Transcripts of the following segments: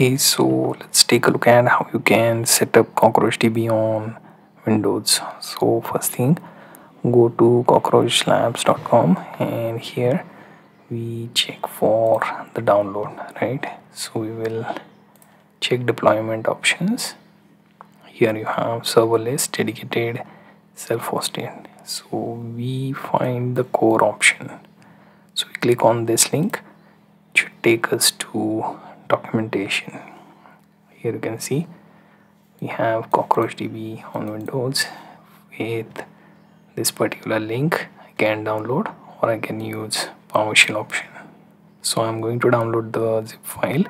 okay so let's take a look at how you can set up cockroachdb on windows. So first thing go to cockroachlabs.com and here we check for the download right? So we will check deployment options. Here you have serverless dedicated self-hosted so we find the core option. So we click on this link. It should take us to documentation. Here you can see we have cockroachdb on windows with this particular link. I can download or i can use PowerShell option. So i'm going to download the zip file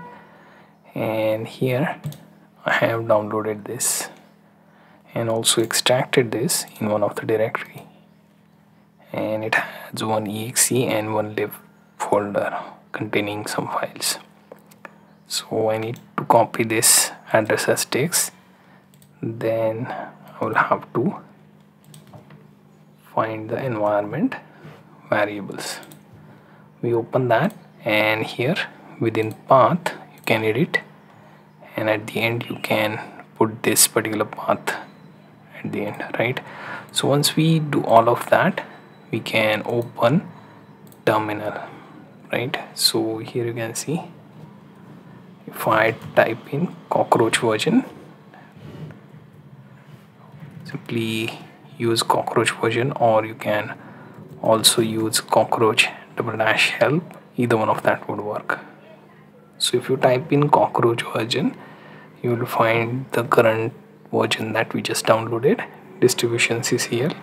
and here i have downloaded this and also extracted this in one of the directory. And it has one exe and one lib folder containing some files so I need to copy this address as text. Then I will have to find the environment variables. We open that and here within path you can edit. And at the end you can put this particular path at the end right? So once we do all of that we can open terminal right? So here you can see if I type in cockroach version. Simply use cockroach version or you can also use cockroach double dash help. Either one of that would work. So if you type in cockroach version you will find the current version that we just downloaded distribution CCL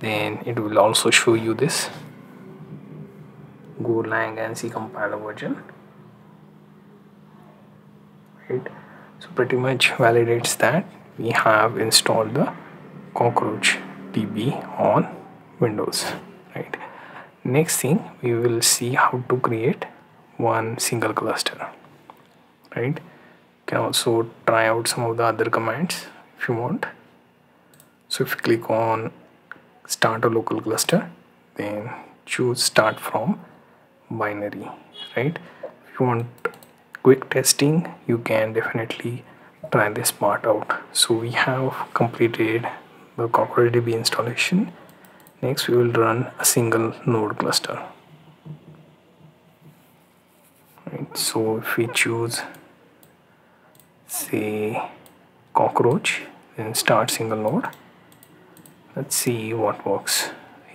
then it will also show you this. Golang and C compiler version right so pretty much validates that. We have installed the cockroach db on windows right? Next thing we will see how to create one single cluster right? You can also try out some of the other commands if you want. So if you click on start a local cluster then choose start from binary right? If you want quick testing you can definitely try this part out. So we have completed the CockroachDB installation. Next we will run a single node cluster. Right so if we choose say cockroach then start single node. Let's see what works.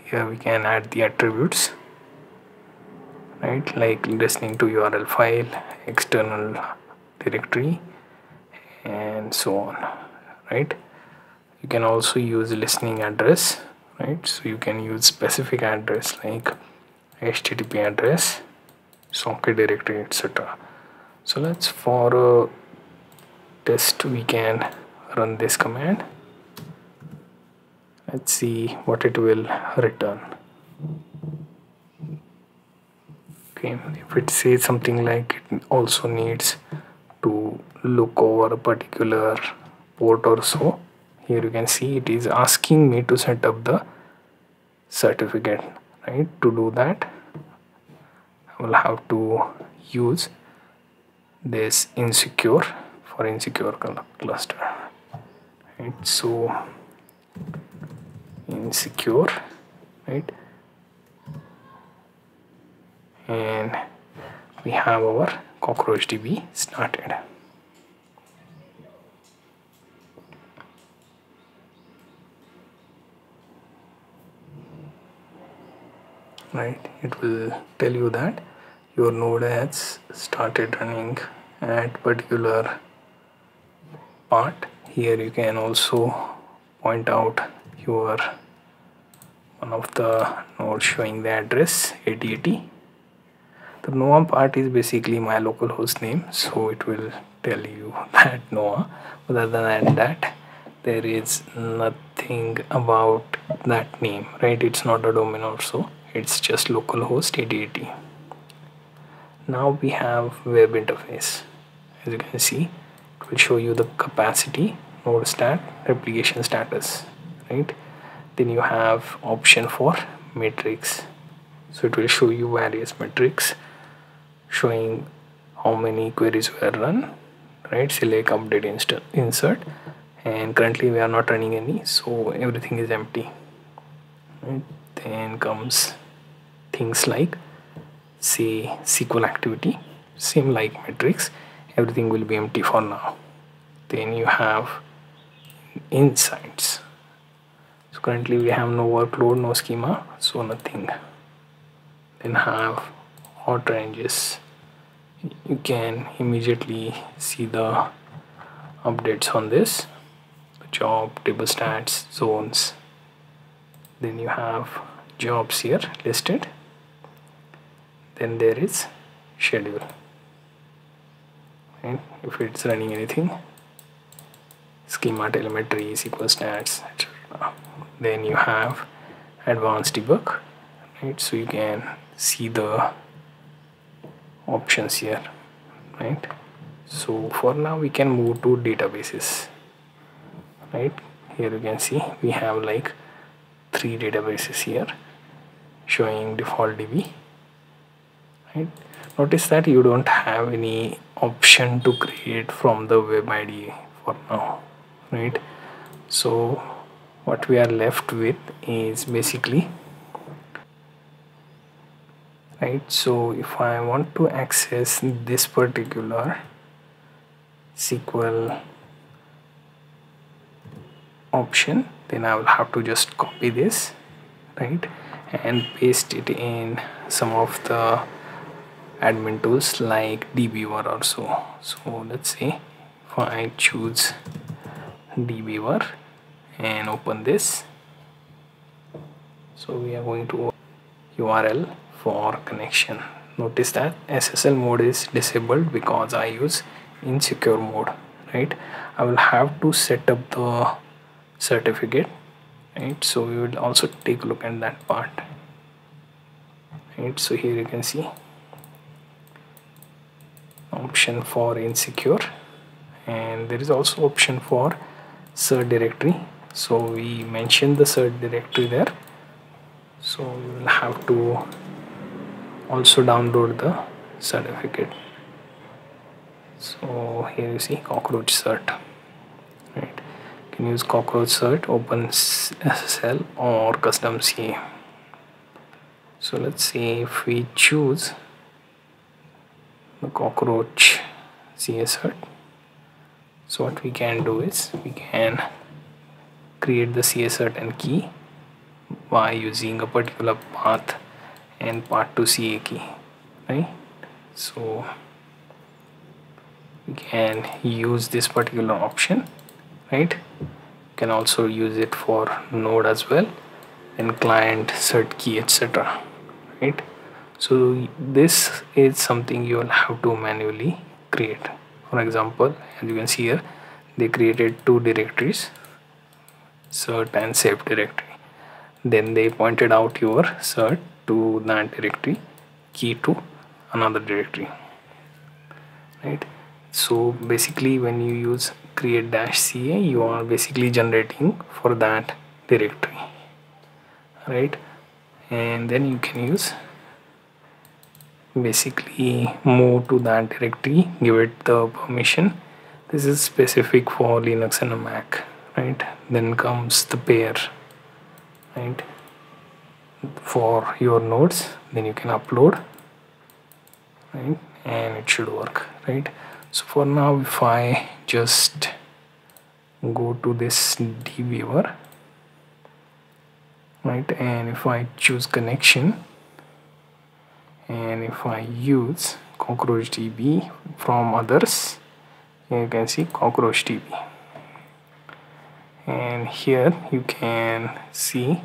Here we can add the attributes right? Like listening to url file external directory and so on right? You can also use listening address right? So you can use specific address like http address socket directory etc so let's for a test we can run this command. Let's see what it will return if it says something like it also needs to look over a particular port or so here you can see it is asking me to set up the certificate right? To do that I will have to use this insecure for insecure cluster right? So insecure right and we have our cockroach db started. Right it will tell you that your node has started running at particular part. Here you can also point out your one of the nodes showing the address 8080 the Noah part is basically my local host name so it will tell you that but other than that there is nothing about that name right? It's not a domain also. It's just localhost 8080 now we have web interface. As you can see it will show you the capacity node stat replication status right? Then you have option for metrics. So it will show you various metrics showing how many queries were run right? Select update insert. And currently we are not running any so everything is empty. Right? Then comes things like say SQL activity same like metrics everything will be empty for now. Then you have insights. So currently we have no workload no schema so nothing. Then have hot ranges you can immediately see the updates on this. Job table stats zones. Then you have jobs here listed. Then there is schedule. And if it's running anything schema telemetry SQL stats etc then you have advanced debug right? So you can see the options here right? So for now we can move to databases right? Here you can see we have like three databases here showing default DB right? Notice that you don't have any option to create from the web ID for now right? So what we are left with is basically right so if I want to access this particular SQL option then I will have to just copy this right and paste it in some of the admin tools like dbeaver or so so let's say if I choose dbeaver and open this so we are going to URL for connection. Notice that SSL mode is disabled because I use insecure mode right? I will have to set up the certificate right? So we will also take a look at that part right? So here you can see option for insecure and there is also option for cert directory. So we mentioned the cert directory there. So we will have to also download the certificate. So here you see cockroach cert right? You can use cockroach cert open SSL or custom CA so let's see if we choose the cockroach CA cert. So what we can do is we can create the CA cert and key by using a particular path and part to CA key right? So we can use this particular option right? You can also use it for node as well and client cert key etc right? So this is something you will have to manually create. For example as you can see here they created two directories cert and save directory. Then they pointed out your cert to that directory key to another directory right? So basically when you use create dash ca you are basically generating for that directory right? And then you can use basically move to that directory give it the permission. This is specific for linux and a mac right? Then comes the pair right for your nodes then you can upload right? And it should work right? So for now if I just go to this dbeaver right? And if I choose connection and if I use cockroach db from others you can see cockroach db and here you can see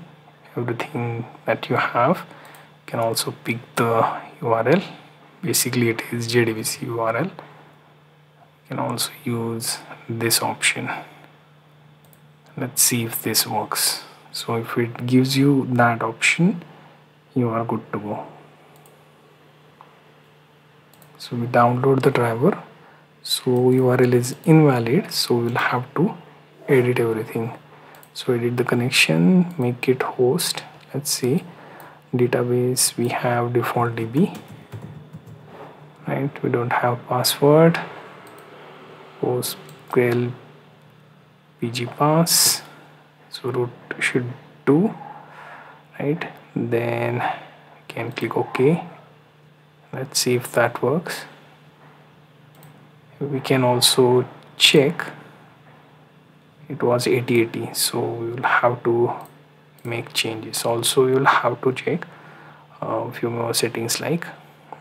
everything that you have you can also pick the URL basically it is JDBC URL You can also use this option. Let's see if this works. So if it gives you that option you are good to go. So we download the driver. So url is invalid so we'll have to edit everything so edit the connection make it host. Let's see. Database we have default db right we don't have password. Postgre pgpass so root should do. Right then can click ok. Let's see if that works. We can also check it was 8080 so we will have to make changes. Also you will have to check a uh, few more settings like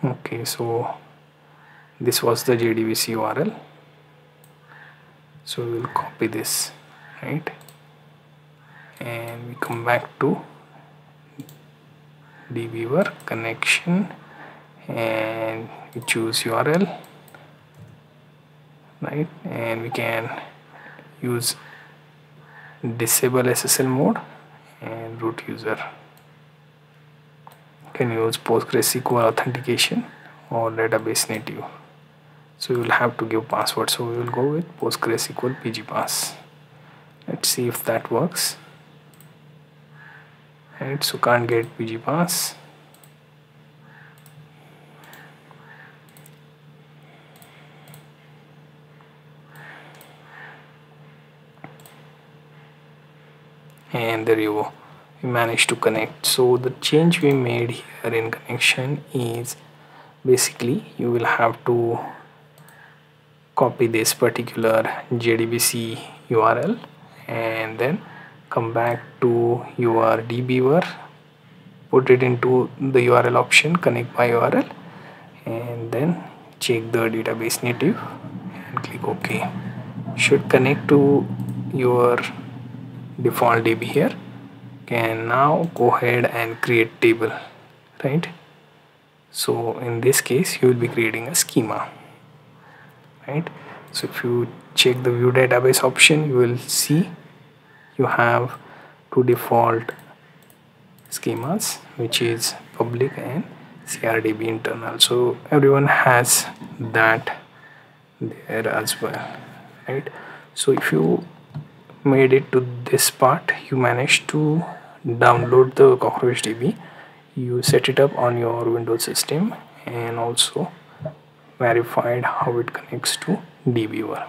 okay so this was the JDBC URL so we will copy this right? And we come back to dbeaver connection and we choose URL right? And we can use disable SSL mode and root user. Can use PostgreSQL authentication or database native. So you will have to give password. So we will go with PostgreSQL pgpass. Let's see if that works. Right so can't get pgpass and there you go we managed to connect. So the change we made here in connection is basically you will have to copy this particular JDBC URL and then come back to your dbeaver put it into the URL option connect by URL and then check the database native and click OK. Should connect to your default DB here. Can now go ahead and create table right? So in this case you will be creating a schema right? So if you check the view database option you will see you have two default schemas which is public and CRDB internal. So everyone has that there as well right? So if you made it to this part. You managed to download the cockroach db you set it up on your windows system and also verified how it connects to dbeaver